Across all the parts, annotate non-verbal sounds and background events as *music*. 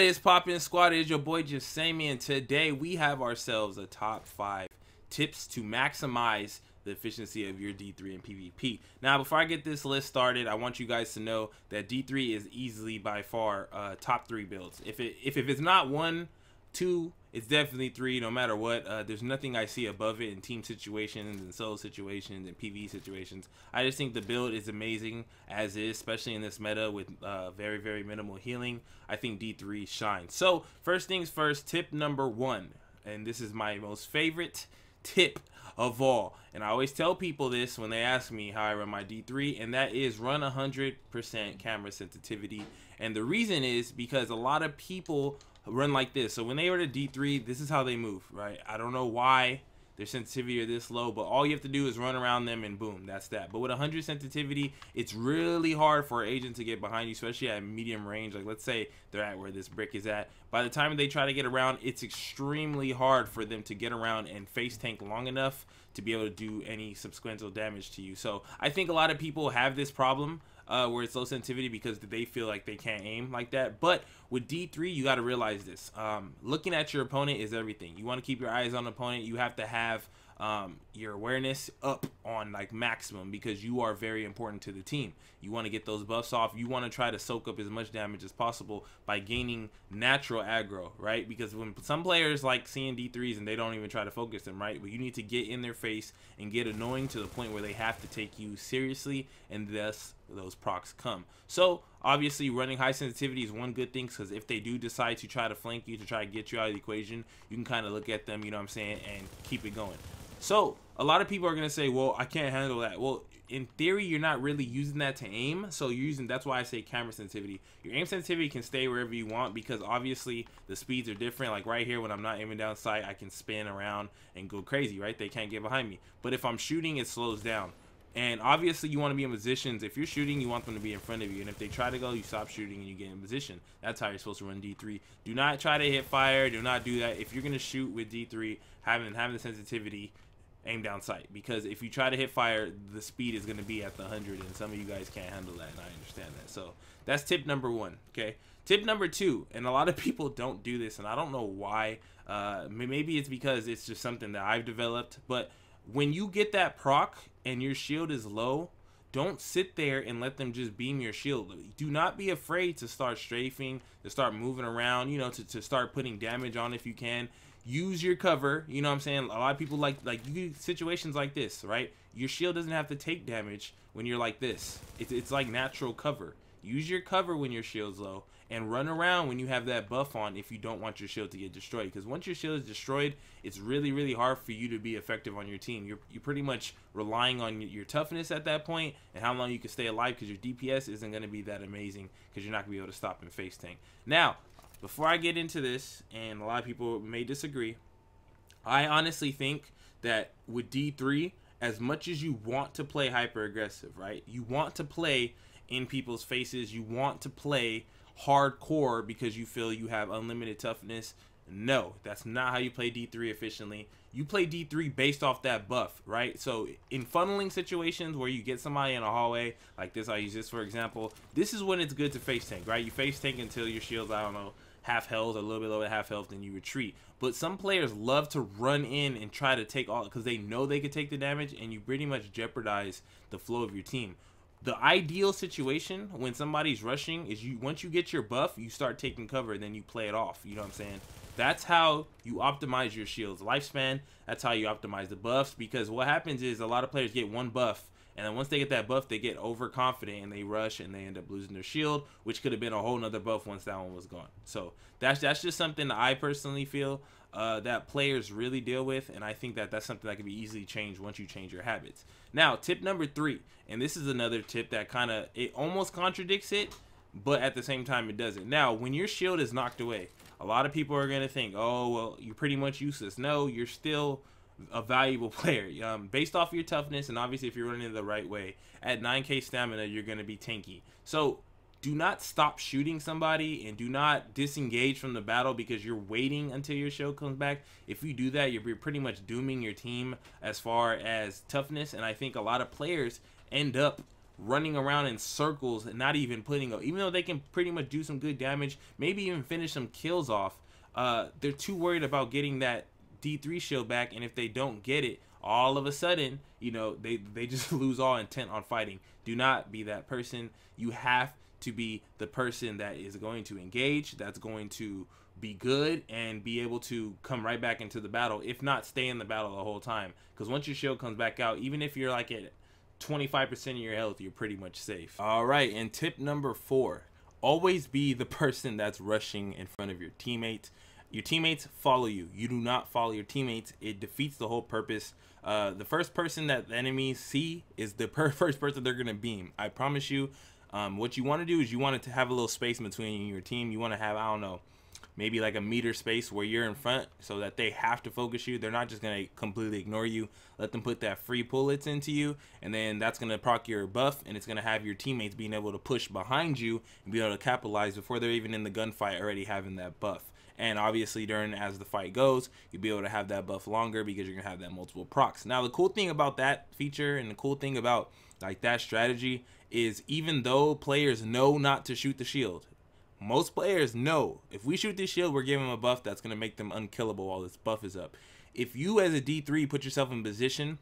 What is poppin' squad? It is your boy Jesimein, and today we have ourselves a top five tips to maximize the efficiency of your D3 and PvP. Now, before I get this list started, I want you guys to know that D3 is easily by far uh, top three builds. If it if, if it's not one, two, it's definitely three, no matter what. Uh, there's nothing I see above it in team situations and solo situations and PvE situations. I just think the build is amazing as is, especially in this meta with uh, very, very minimal healing. I think D3 shines. So, first things first, tip number one, and this is my most favorite tip of all. And I always tell people this when they ask me how I run my D3, and that is run 100% camera sensitivity. And the reason is because a lot of people run like this. So when they are to D3, this is how they move, right? I don't know why their sensitivity are this low, but all you have to do is run around them and boom, that's that. But with 100 sensitivity, it's really hard for an agent to get behind you, especially at medium range. Like let's say they're at where this brick is at. By the time they try to get around, it's extremely hard for them to get around and face tank long enough to be able to do any subsequent damage to you. So I think a lot of people have this problem uh, where it's low sensitivity because they feel like they can't aim like that. But with D3, you got to realize this. Um, looking at your opponent is everything. You want to keep your eyes on the opponent. You have to have um, your awareness up on like maximum because you are very important to the team. You want to get those buffs off. You want to try to soak up as much damage as possible by gaining natural aggro, right? Because when some players like seeing D3s and they don't even try to focus them, right? But you need to get in their face and get annoying to the point where they have to take you seriously and thus those procs come. So obviously running high sensitivity is one good thing because if they do decide to try to flank you to try to get you out of the equation, you can kind of look at them, you know what I'm saying, and keep it going. So a lot of people are gonna say, well, I can't handle that. Well, in theory, you're not really using that to aim. So you're using that's why I say camera sensitivity. Your aim sensitivity can stay wherever you want because obviously the speeds are different. Like right here, when I'm not aiming down sight, I can spin around and go crazy. Right? They can't get behind me. But if I'm shooting, it slows down. And obviously, you want to be in positions. If you're shooting, you want them to be in front of you. And if they try to go, you stop shooting and you get in position. That's how you're supposed to run D3. Do not try to hit fire. Do not do that. If you're going to shoot with D3, having having the sensitivity, aim down sight because if you try to hit fire the speed is going to be at the 100 and some of you guys can't handle that and i understand that so that's tip number one okay tip number two and a lot of *laughs* people don't do this and i don't know why uh, maybe it's because it's just something that i've developed but when you get that proc and your shield is low don't sit there and let them just beam your shield. Do not be afraid to start strafing, to start moving around, you know, to, to start putting damage on if you can use your cover. You know what I'm saying? A lot of people like like you situations like this, right? Your shield doesn't have to take damage when you're like this. It's it's like natural cover. Use your cover when your shield's low and run around when you have that buff on if you don't want your shield to get destroyed. Because once your shield is destroyed it's really really hard for you to be effective on your team. You're, you're pretty much relying on your toughness at that point and how long you can stay alive because your DPS isn't going to be that amazing because you're not going to be able to stop and face tank. Now before I get into this, and a lot of people may disagree, I honestly think that with D3, as much as you want to play hyper aggressive, right? You want to play in people's faces, you want to play hardcore because you feel you have unlimited toughness. No, that's not how you play D3 efficiently. You play D3 based off that buff, right? So in funneling situations where you get somebody in a hallway, like this, I use this for example, this is when it's good to face tank, right? You face tank until your shield's, I don't know, half health, a little bit lower half health, then you retreat. But some players love to run in and try to take all because they know they could take the damage, and you pretty much jeopardize the flow of your team. The ideal situation when somebody's rushing is you once you get your buff, you start taking cover, and then you play it off. You know what I'm saying? That's how you optimize your shield's lifespan. That's how you optimize the buffs because what happens is a lot of players get one buff and then once they get that buff, they get overconfident and they rush and they end up losing their shield, which could have been a whole nother buff once that one was gone. So that's that's just something that I personally feel uh, that players really deal with, and I think that that's something that can be easily changed once you change your habits. Now, tip number three, and this is another tip that kind of it almost contradicts it, but at the same time it doesn't. Now, when your shield is knocked away, a lot of people are gonna think, oh well, you're pretty much useless. No, you're still a valuable *laughs* player. Um, based off your toughness, and obviously if you're running it the right way, at 9k stamina, you're going to be tanky. So do not stop shooting somebody and do not disengage from the battle because you're waiting until your show comes back. If you do that, you're pretty much dooming your team as far as toughness. And I think a lot of players end up running around in circles and not even putting up even though they can pretty much do some good damage maybe even finish some kills off uh they're too worried about getting that d3 shield back and if they don't get it all of a sudden you know they they just *laughs* lose all intent on fighting do not be that person you have to be the person that is going to engage that's going to be good and be able to come right back into the battle if not stay in the battle the whole time because once your shield comes back out even if you're like at 25% of your health, you're pretty much safe. All right, and tip number four always be the *laughs* person that's rushing in front of your teammates. Your teammates follow you. You do not follow your teammates. It defeats the whole purpose. Uh, the first person that the enemies see is the *laughs* per first person they're gonna beam. I promise you. Um, what you want to do is you want to have a little space between your team. You want to have I don't know maybe like a meter space where you're in front so that they have to focus you. They're not just going to completely ignore you. Let them put that free bullets into you, and then that's going to proc your buff, and it's going to have your teammates being able to push behind you and be able to capitalize before they're even in the gunfight already having that buff. And obviously, during as the fight goes, you'll be able to have that buff longer because you're gonna have that multiple procs. Now, the cool thing about that feature and the cool thing about like that strategy is even though players know not to shoot the shield, most players know if we shoot this shield, we're giving them a buff that's going to make them unkillable while this buff is up. If you as a D3 put yourself in position,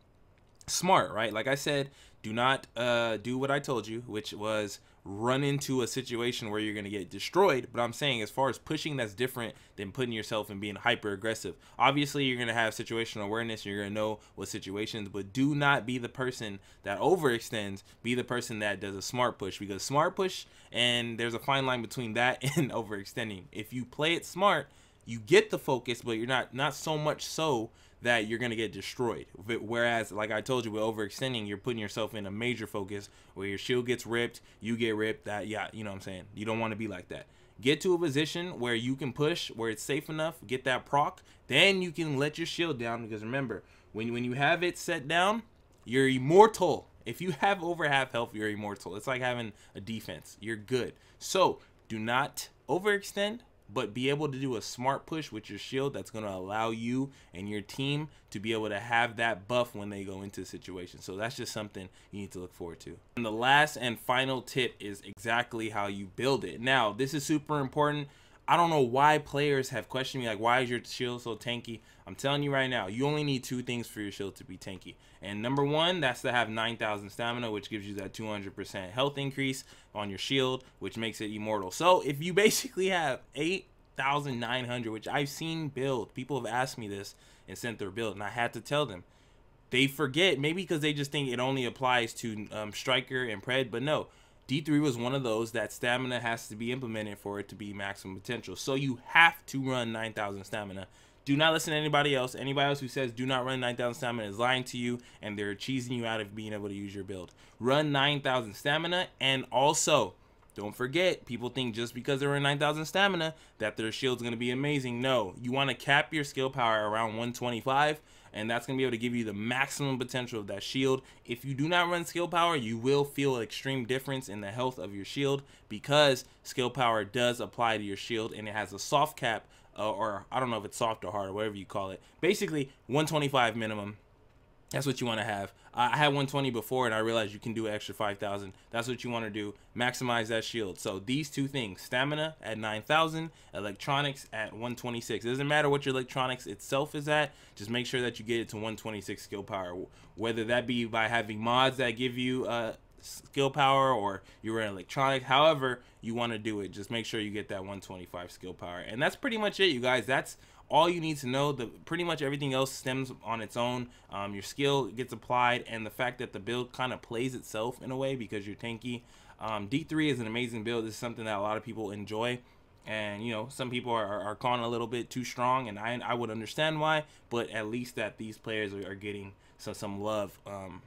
smart, right? Like I said, do not uh, do what I told you, which was run into a situation where you're going to get destroyed. But I'm saying, as far as pushing, that's different than putting yourself and being hyper aggressive. Obviously, you're going to have situational awareness. You're going to know what situations, but do not be the person that overextends. Be the person that does a smart push because smart push, and there's a fine line between that *laughs* and overextending. If you play it smart, you get the focus, but you're not not so much so that you're going to get destroyed. Whereas, like I told you, with overextending, you're putting yourself in a major focus where your shield gets ripped, you get ripped. That, yeah, you know what I'm saying? You don't want to be like that. Get to a position where you can push, where it's safe enough, get that proc, then you can let your shield down. Because remember, when, when you have it set down, you're immortal. If you have over half health, you're immortal. It's like having a defense. You're good. So do not overextend but be able to do a smart push with your shield that's going to allow you and your team to be able to have that buff when they go into the situation. So that's just something you need to look forward to. And the last and final tip is exactly how you build it. Now, this is super important. I don't know why players have questioned me like, why is your shield so tanky? I'm telling you right now, you only need two things for your shield to be tanky. And number one, that's to have 9,000 stamina, which gives you that 200% health increase on your shield, which makes it immortal. So if you *laughs* basically have 8,900, which I've seen build, people have asked me this and sent their build, and I had to tell them. They forget, maybe because they just think it only applies to um, Striker and Pred, but no. D3 was one of those that stamina has to be implemented for it to be maximum potential. So you have to run 9,000 stamina. Do not listen to anybody else. Anybody else who says do not run 9,000 stamina is lying to you and they're cheesing you out of being able to use your build. Run 9,000 stamina and also don't forget, people think just because they're in 9,000 stamina that their shield's going to be amazing. No, you want to cap your skill power around 125 and that's going to be able to give you the maximum potential of that shield. If you do not run skill power, you will feel an extreme difference in the health of your shield because skill power does apply to your shield and it has a soft cap uh, or I don't know if it's soft or hard or whatever you call it. Basically 125 minimum that's what you want to have. I had 120 before and I realized you can do extra 5,000. That's what you want to do. Maximize that shield. So these two things, stamina at 9,000, electronics at 126. It doesn't matter what your electronics itself is at. Just make sure that you get it to 126 skill power. Whether that be by having mods that give you uh, skill power or you're in electronic however you want to do it just make sure you get that 125 skill power and that's pretty much it you guys that's all you need to know the pretty much everything else stems on its own. Um, your skill gets applied and the fact that the build kind of plays itself in a way because you're tanky um, d3 is an amazing build. This is something that a lot of people enjoy. And you know some people are, are calling a little bit too strong and I, I would understand why but at least that these players are, are getting some, some love um,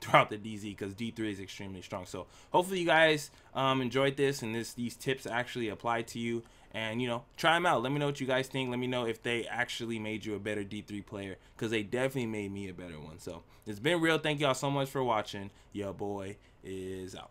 throughout the DZ because D3 is extremely strong. So hopefully you guys um, enjoyed this and this these tips actually apply to you. And you know try them out. Let me know what you guys think. Let me know if they actually made you a better d3 player because they definitely made me a better one. So it's been real. Thank y'all so much for watching. Your boy is out.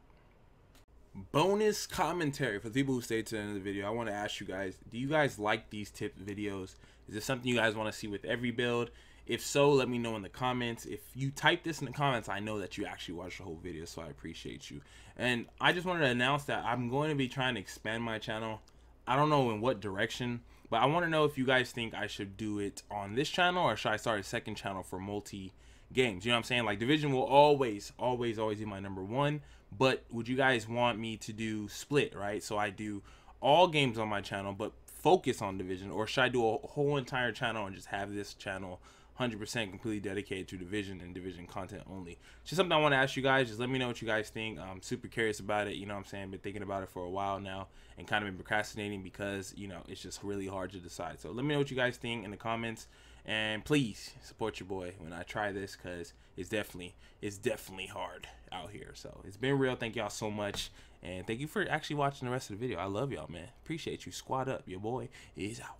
Bonus commentary for the people who stayed to the end of the video. I want to ask you guys do you guys like these tip videos? Is this something you guys want to see with every build If so, let me know in the comments. If you type this in the comments, I know that you actually watched the whole video, so I appreciate you. And I just wanted to announce that I'm going to be trying to expand my channel. I don't know in what direction, but I want to know if you guys think I should do it on this channel or should I start a second channel for multi games. You know what I'm saying? Like Division will always, always, always be my number one. But would you guys want me to do split, right? So I do all games on my channel, but focus on Division, or should I do a whole entire channel and just have this channel 100% completely dedicated to Division and Division content only? Just something I want to ask you guys. Just let me know what you guys think. I'm super curious about it. You know what I'm saying? Been thinking about it for a while now and kind of been procrastinating because, you know, it's just really hard to decide. So let me know what you guys think in the comments and please support your boy when I try this because it's definitely it's definitely hard out here. So it's been real. Thank y'all so much, and thank you for actually watching the rest of the video. I love y'all, man. Appreciate you. Squad up, your boy is out.